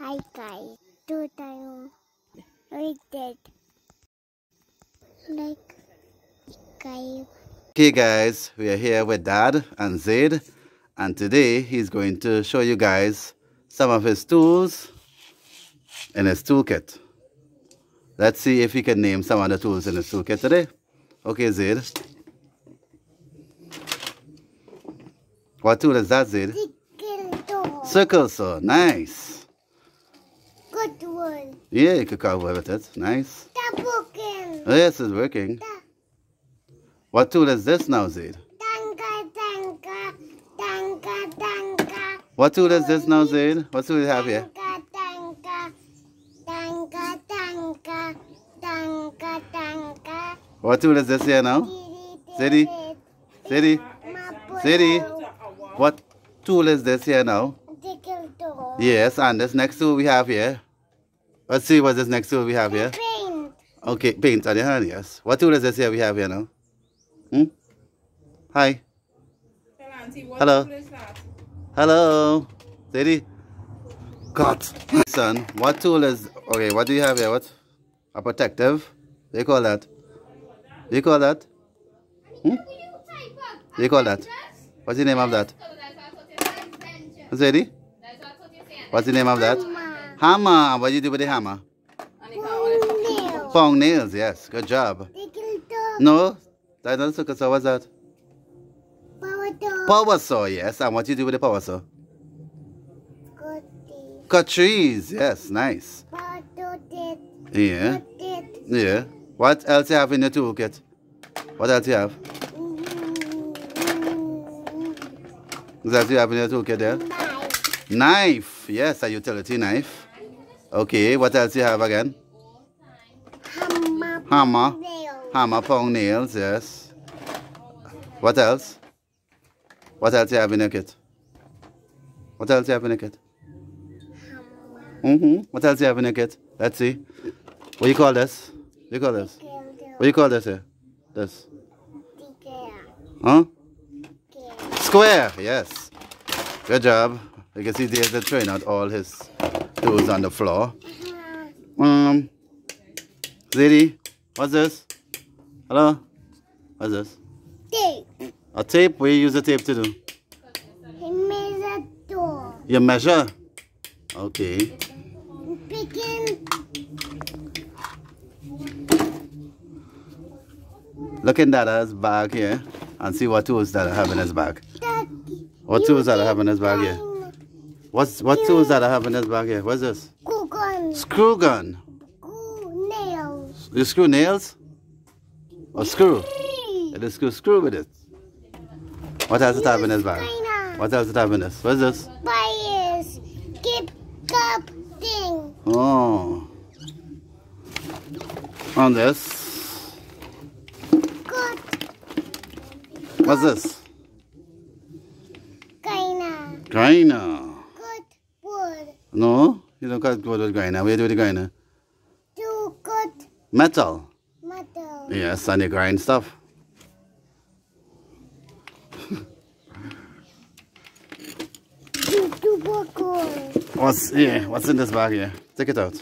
Hi guys, two time like that. Like guys. Okay guys, we are here with Dad and Zayd and today he's going to show you guys some of his tools in his toolkit. Let's see if he can name some of the tools in his toolkit today. Okay Zayd. What tool is that Zayd? Circle saw, nice. One. Yeah, you could carve with it, nice. The broken. Oh, yes, it's working. What tool is this now, Zayd? Danka, danka, danka, danka. What tool is this now, Zayd? What tool do you have here? Danka, danka, danka, danka, danka. What tool is this here now? Zeddy? Zeddy? Zeddy? What tool is this here now? Yes, and this next tool we have here. Let's see what this next tool we have here. Paint. Okay, paint on your hand, yes. What tool is this here we have here now? Hmm? Hi. Hello. Hello. Zeddy? Cut. Son, what tool is... Okay, what do you have here? What? A protective? They call that? They call that? Hmm? They call that? What's the name of that? Zeddy? What's the name of that? Hammer. What do you do with the hammer? Nail. Pong nails, yes. Good job. No, that's not a circle saw. What's that? Power door. Power saw, yes. And what do you do with the power saw? Good. Cut trees, yes. Nice. Power door did. Yeah. Did. Yeah. What else you have in your toolkit? What else you have? What else you have in your toolkit there? Knife. Knife. Yes, a utility knife. Okay, what else you have again? Hammer. Hammer. Nail. Hammer, pong nails, yes. What else? What else you have in your kit? What else you have in your kit? Mm-hmm. What else you have in your kit? Let's see. What you call this? What you call this? What you call this here? This. Huh? Square, yes. Good job. You can see there's the train out all his tools on the floor. Um, Zadie, what's this? Hello? What's this? Tape. A tape? What do you use the tape to do? He made a door. You measure? Okay. Picking. Look in Dada's bag here and see what tools Dada have in his bag. What tools Dada have in his bag here? What's what tools I have in this bag here? What's this? Cook Screw gun. Glue nails. You screw nails? Or screw? It is screw screw with it. What else it have in his bag? What else it have in this? What's this? Bias. Keep cup thing. Oh. On this. Good. What's this? China. Grinder. No? You don't cut wood with grinder. Where do you do the grinder? Two good Metal. metal. Yes, and you grind stuff. What's yeah? What's in this bag here? Take it out.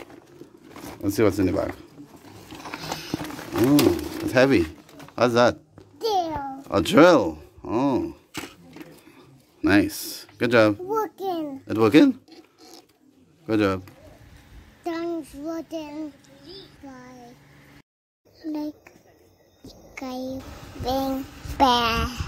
Let's see what's in the bag. Oh, it's heavy. What's that? Tail. A drill. Oh, nice. Good job. Working. It working? Good job. Thanks for them. Like. Like. Bang. Bear.